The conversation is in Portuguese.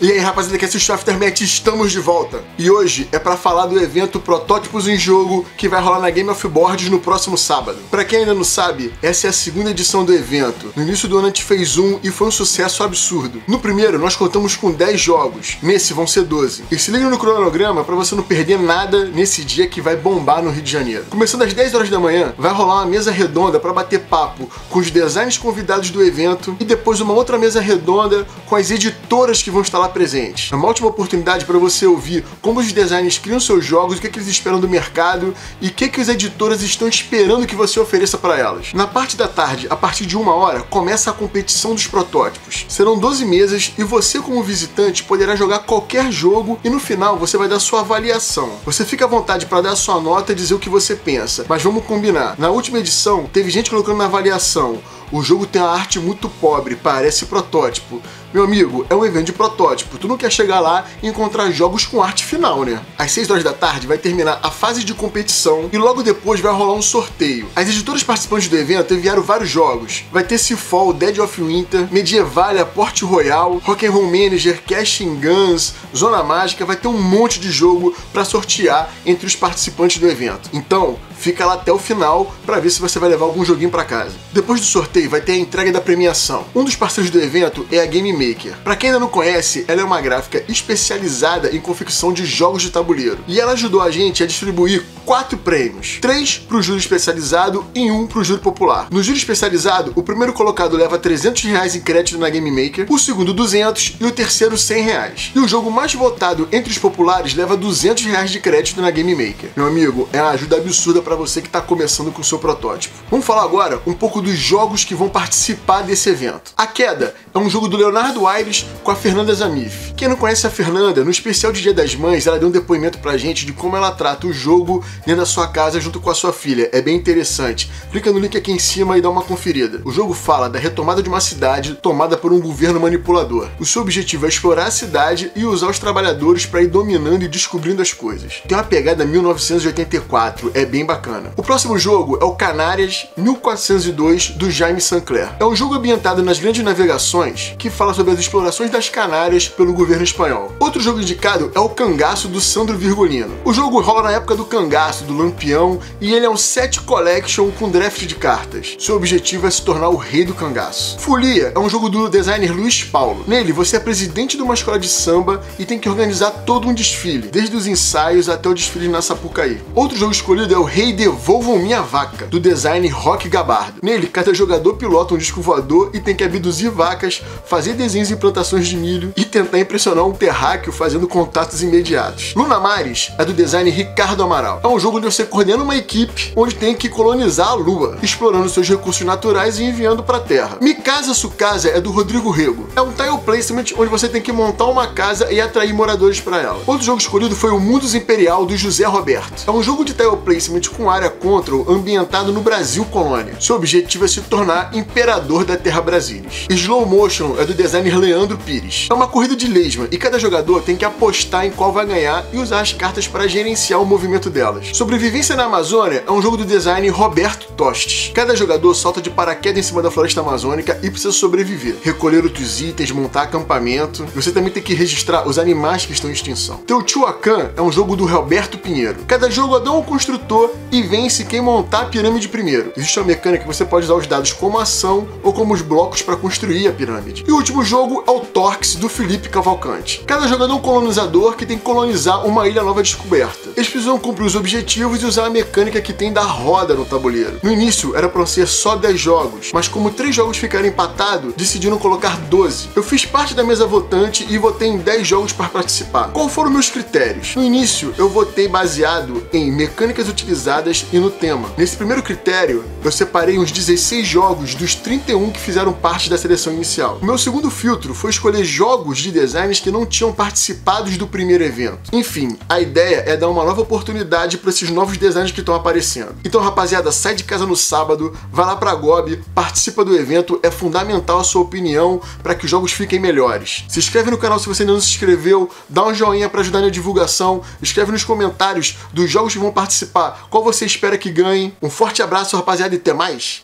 E aí, rapaziada que assiste o Aftermath, estamos de volta. E hoje é para falar do evento Protótipos em Jogo que vai rolar na Game of Boards no próximo sábado. Para quem ainda não sabe, essa é a segunda edição do evento. No início do ano a gente fez um e foi um sucesso absurdo. No primeiro, nós contamos com 10 jogos. Nesse vão ser 12. E se liga no cronograma para você não perder nada nesse dia que vai bombar no Rio de Janeiro. Começando às 10 horas da manhã, vai rolar uma mesa redonda para bater papo com os designers convidados do evento e depois uma outra mesa redonda com as editoras que vão estar lá presentes. É uma ótima oportunidade para você ouvir como os designers criam seus jogos, o que, é que eles esperam do mercado e o que, é que as editoras estão esperando que você ofereça para elas. Na parte da tarde, a partir de uma hora, começa a competição dos protótipos. Serão 12 mesas e você, como visitante, poderá jogar qualquer jogo e no final você vai dar sua avaliação. Você fica à vontade para dar sua nota e dizer o que você pensa, mas vamos combinar. Na última edição, teve gente colocando na avaliação o jogo tem uma arte muito pobre, parece protótipo. Meu amigo, é um evento de protótipo. Tu não quer chegar lá e encontrar jogos com arte final, né? Às 6 horas da tarde vai terminar a fase de competição e logo depois vai rolar um sorteio. As editoras participantes do evento enviaram vários jogos. Vai ter Seafall, Dead of Winter, Medievalia, Port Royal, Rock'n'Roll Manager, Casting Guns, Zona Mágica. Vai ter um monte de jogo para sortear entre os participantes do evento. Então, fica lá até o final para ver se você vai levar algum joguinho para casa. Depois do sorteio vai ter a entrega da premiação. Um dos parceiros do evento é a Game Maker. Para quem ainda não conhece, ela é uma gráfica especializada em confecção de jogos de tabuleiro. E ela ajudou a gente a distribuir quatro prêmios, três para o júri especializado e um para o júri popular. No júri especializado, o primeiro colocado leva 300 reais em crédito na Game Maker, o segundo 200 e o terceiro 100 reais. E o jogo mais votado entre os populares leva 200 reais de crédito na Game Maker. Meu amigo, é uma ajuda absurda para você que está começando com o seu protótipo. Vamos falar agora um pouco dos jogos que vão participar desse evento. A Queda é um jogo do Leonardo Aires com a Fernanda Zamif. Quem não conhece a Fernanda, no especial de Dia das Mães, ela deu um depoimento pra gente de como ela trata o jogo dentro da sua casa junto com a sua filha. É bem interessante. Clica no link aqui em cima e dá uma conferida. O jogo fala da retomada de uma cidade tomada por um governo manipulador. O seu objetivo é explorar a cidade e usar os trabalhadores para ir dominando e descobrindo as coisas. Tem uma pegada 1984, é bem bacana. O próximo jogo é o Canárias 1402 do Jaime Sinclair. É um jogo ambientado nas grandes navegações que fala sobre as explorações das Canárias pelo governo espanhol. Outro jogo indicado é o Cangaço do Sandro Virgulino. O jogo rola na época do Cangaço, do Lampião, e ele é um set collection com draft de cartas. Seu objetivo é se tornar o rei do cangaço. Folia é um jogo do designer Luiz Paulo. Nele, você é presidente de uma escola de samba e tem que organizar todo um desfile, desde os ensaios até o desfile na Sapucaí. Outro jogo escolhido é o Rei Devolvam Minha Vaca, do design Rock Gabardo. Nele, cada jogador pilota um disco voador e tem que abduzir vacas, fazer desenhos e plantações de milho e tentar impressionar um terráqueo fazendo contatos imediatos. Luna Mares é do design Ricardo Amaral. É um jogo onde você coordena uma equipe onde tem que colonizar a Lua, explorando seus recursos naturais e enviando para a Terra. Mikasa Sukasa é do Rodrigo Rego. É um tile placement onde você tem que montar uma casa e atrair moradores para ela. Outro jogo escolhido foi o Mundos Imperial do José Roberto. É um jogo de tile placement com área control ambientado no Brasil colônia. Seu objetivo é se tornar imperador da Terra Brasilis. Slow Motion é do designer Leandro Pires. É uma corrida de lesma e cada jogador tem que apostar em qual vai ganhar e usar as cartas para gerenciar o movimento delas. Sobrevivência na Amazônia é um jogo do design Roberto Tostes. Cada jogador salta de paraquedas em cima da floresta amazônica e precisa sobreviver, recolher outros itens, montar acampamento. Você também tem que registrar os animais que estão em extinção. Teotihuacan é um jogo do Roberto Pinheiro. Cada jogador é um construtor e vence quem montar a pirâmide primeiro. Existe uma mecânica que você pode usar os dados como ação ou como os blocos para construir a pirâmide. E o último jogo é o Torx do Felipe Cavalcante. Cada jogador é um colonizador que tem que colonizar uma ilha nova descoberta. Eles precisam cumprir os objetivos e usar a mecânica que tem da roda no tabuleiro. No início era para ser só 10 jogos, mas como três jogos ficaram empatados, decidiram colocar 12. Eu fiz parte da mesa votante e votei em 10 jogos para participar. Qual foram meus critérios? No início, eu votei baseado em mecânicas utilizadas e no tema. Nesse primeiro critério, eu separei uns 16 jogos dos 31 que fizeram parte da seleção inicial. O meu segundo filtro foi escolher jogos de designers que não tinham participado do primeiro evento. Enfim, a ideia é dar uma nova oportunidade para esses novos designers que estão aparecendo. Então, rapaziada, sai de casa no sábado, vai lá pra Gob, participa do evento, é fundamental a sua opinião para que os jogos fiquem melhores. Se inscreve no canal se você ainda não se inscreveu, dá um joinha para ajudar na divulgação, escreve nos comentários dos jogos que vão participar, qual você espera que ganhe. Um forte abraço, rapaziada, e até mais!